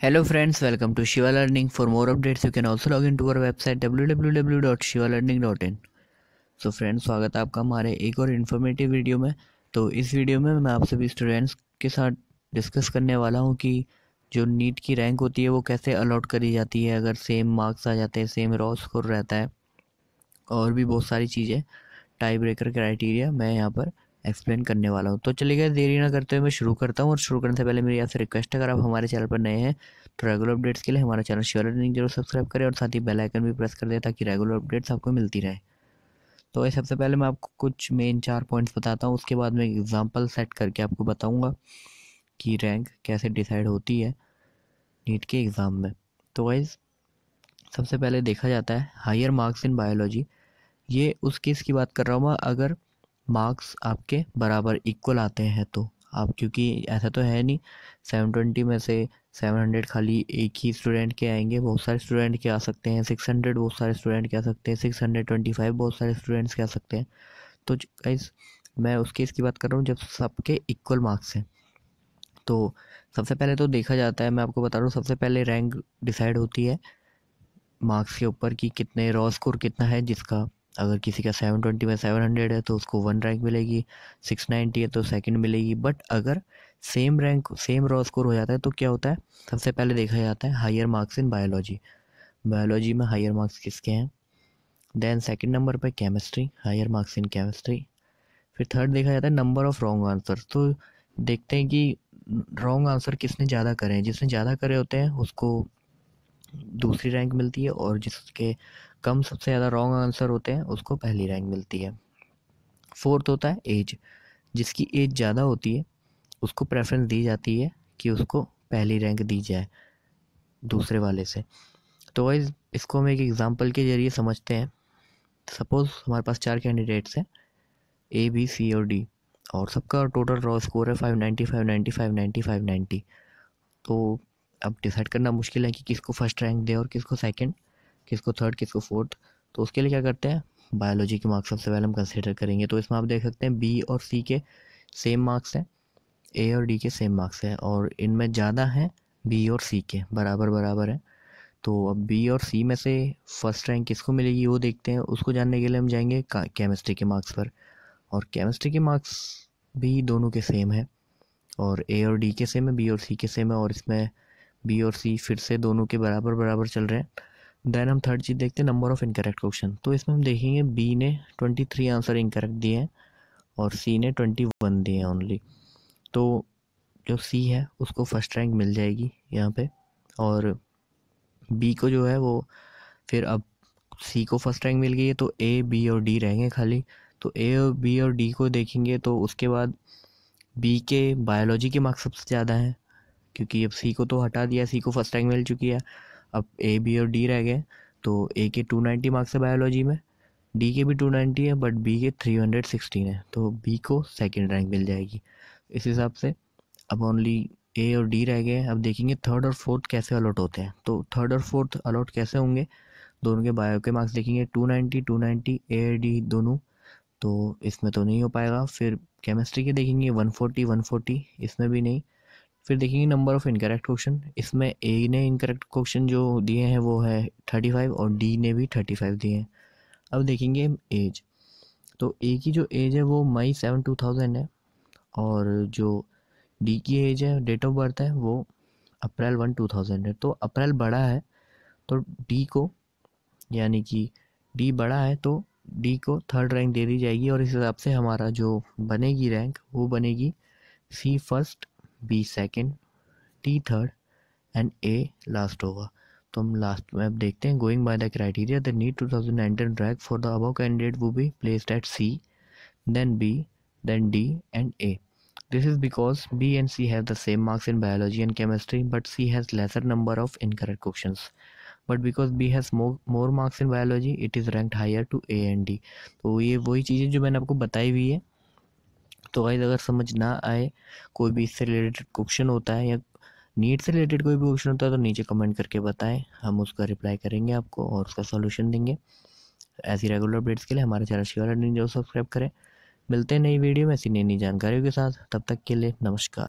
Hello friends, welcome to Shiva Learning. For more updates, you can also log into our website www.shivalearning.in. So friends स्वागत है आपका हमारे एक और informative video में तो इस वीडियो में मैं आप सभी स्टूडेंट्स के साथ डिस्कस करने वाला हूँ कि जो नीट की रैंक होती है वो कैसे अलॉट करी जाती है अगर सेम मार्क्स आ जाते हैं सेम रॉ स्कोर रहता है और भी बहुत सारी चीज़ें टाई ब्रेकर क्राइटेरिया मैं यहाँ पर एक्सप्लेन करने वाला हूँ। तो चलिए गए देरी ना करते हुए मैं शुरू करता हूँ और शुरू करने से पहले मेरी आपसे रिक्वेस्ट है, अगर आप हमारे चैनल पर नए हैं तो रेगुलर अपडेट्स के लिए हमारा चैनल शेयर लिंक ज़रूर सब्सक्राइब करें और साथ ही बेल आइकन भी प्रेस कर दें ताकि रेगुलर अपडेट्स आपको मिलती रहे। तो ये सबसे पहले मैं आपको कुछ मेन चार पॉइंट्स बताता हूँ, उसके बाद मैं एग्ज़ाम्पल सेट करके आपको बताऊँगा कि रैंक कैसे डिसाइड होती है नीट के एग्ज़ाम में। तो वाइज सबसे पहले देखा जाता है हायर मार्क्स इन बायोलॉजी ये उस केस की बात कर रहा हूँ मैं, अगर मार्क्स आपके बराबर इक्वल आते हैं तो आप, क्योंकि ऐसा तो है नहीं सेवन ट्वेंटी में से सेवन हंड्रेड खाली एक ही स्टूडेंट के आएँगे, बहुत सारे स्टूडेंट के आ सकते हैं सिक्स हंड्रेड बहुत सारे स्टूडेंट के आ सकते हैं सिक्स हंड्रेड ट्वेंटी फाइव बहुत सारे स्टूडेंट्स के आ सकते हैं। तो गाइस मैं उस केस की बात कर रहा हूँ जब सबके इक्वल मार्क्स हैं। तो सबसे पहले तो देखा जाता है, मैं आपको बता रहा हूँ, सबसे पहले रैंक डिसाइड होती है मार्क्स के ऊपर कि कितने रॉ स्कोर कितना है जिसका। अगर किसी का सेवन ट्वेंटी में सेवन हंड्रेड है तो उसको वन रैंक मिलेगी, सिक्स नाइन्टी है तो सेकंड मिलेगी। बट अगर same rank, same raw score हो जाता है तो क्या होता है? सबसे पहले देखा जाता है higher marks in biology. Biology में हायर मार्क्स किसके हैं? देन सेकंड नंबर पे chemistry, higher marks in chemistry. फिर थर्ड देखा जाता है नंबर ऑफ़ रॉन्ग आंसर तो देखते हैं कि रॉन्ग आंसर किसने ज़्यादा करे हैं? जिसने ज़्यादा करे होते हैं उसको दूसरी रैंक मिलती है और जिसके कम सबसे ज़्यादा रॉन्ग आंसर होते हैं, उसको पहली रैंक मिलती है। फोर्थ होता है एज जिसकी एज ज़्यादा होती है, उसको प्रेफरेंस दी जाती है कि उसको पहली रैंक दी जाए दूसरे वाले से। तो वाइज इसको हम एक एग्ज़ाम्पल के ज़रिए समझते हैं। सपोज़ हमारे पास चार कैंडिडेट्स हैं ए बी सी और डी और सबका टोटल रॉ स्कोर है five ninety five ninety five ninety five ninety तो अब डिसाइड करना मुश्किल है कि किसको फ़र्स्ट रैंक दे और किसको सेकंड किसको थर्ड किसको फोर्थ तो उसके लिए क्या करते हैं? बायोलॉजी के मार्क्स सबसे पहले हम कंसिडर करेंगे। तो इसमें आप देख सकते हैं बी और सी के सेम मार्क्स हैं। ए और डी के सेम मार्क्स हैं और इनमें ज़्यादा हैं बी और सी के। बराबर बराबर हैं। तो अब बी और सी में से फ़र्स्ट रैंक किसको मिलेगी वो देखते हैं। उसको जानने के लिए हम जाएँगे केमिस्ट्री के मार्क्स पर। और केमिस्ट्री के मार्क्स भी दोनों के सेम हैं और ए और डी के सेम है बी और सी के सेम है और इसमें बी और सी फिर से दोनों के बराबर बराबर चल रहे हैं। देन हम थर्ड चीज़ देखते हैं नंबर ऑफ़ इनकरेक्ट क्वेश्चन तो इसमें हम देखेंगे बी ने ट्वेंटी थ्री आंसर इनकरेक्ट दिए हैं और सी ने ट्वेंटी वन दिए हैं ओनली तो जो सी है, उसको फ़र्स्ट रैंक मिल जाएगी यहाँ पे और बी को जो है वो फिर अब सी को फ़र्स्ट रैंक मिल गई है तो ए बी और डी रहेंगे खाली। तो ए और बी और डी को देखेंगे तो उसके बाद बी के बायोलॉजी के मार्क्स सबसे ज़्यादा हैं। क्योंकि अब सी को तो हटा दिया सी को फ़र्स्ट रैंक मिल चुकी है। अब ए बी और डी रह गए तो ए के टू नाइन्टी मार्क्स है बायोलॉजी में डी के भी टू नाइन्टी है बट बी के थ्री हंड्रेड सिक्सटीन है तो बी को सेकेंड रैंक मिल जाएगी। इस हिसाब से अब ओनली ए और डी रह गए अब देखेंगे थर्ड और फोर्थ कैसे अलॉट होते हैं। तो थर्ड और फोर्थ अलॉट कैसे होंगे? दोनों के बायो के मार्क्स देखेंगे two ninety two ninety A D दोनों। तो इसमें तो नहीं हो पाएगा। फिर केमिस्ट्री के देखेंगे वन फोर्टी वन फोर्टी इसमें भी नहीं। फिर देखेंगे नंबर ऑफ़ इनकरेक्ट क्वेश्चन इसमें ए ने इनकरेक्ट क्वेश्चन जो दिए हैं वो है थर्टी फाइव और डी ने भी थर्टी फाइव दिए हैं। अब देखेंगे एज तो ए की जो एज है वो मई सेवन टू थाउज़ेंड है और जो डी की एज है डेट ऑफ़ बर्थ है वो अप्रैल वन टू थाउज़ेंड है। तो अप्रैल बड़ा है तो डी को, यानी कि डी बड़ा है तो डी को थर्ड रैंक दे दी जाएगी और इस हिसाब से हमारा जो बनेगी रैंक वो बनेगी C first B second, T third, and A last होगा। तो हम लास्ट में अब देखते हैं going by the criteria the NEET two thousand nineteen drack for the above candidate would be placed at C then B then D and A this is because B and C have the same marks in biology and chemistry but C has lesser number of incorrect question but because B has more marks in biology it is rank higher to A and D तो ये वही चीज़ें जो मैंने आपको बताई हुई है तो गाइज़ अगर समझ ना आए कोई भी इससे रिलेटेड क्वेश्चन होता है या नीट से रिलेटेड कोई भी क्वेश्चन होता है तो नीचे कमेंट करके बताएँ। हम उसका रिप्लाई करेंगे आपको और उसका सॉल्यूशन देंगे। ऐसी रेगुलर अपडेट्स के लिए हमारे चैनल शिवर न्यूज़ सब्सक्राइब करें। मिलते हैं नई वीडियो में ऐसी नई नई जानकारियों के साथ। तब तक के लिए नमस्कार।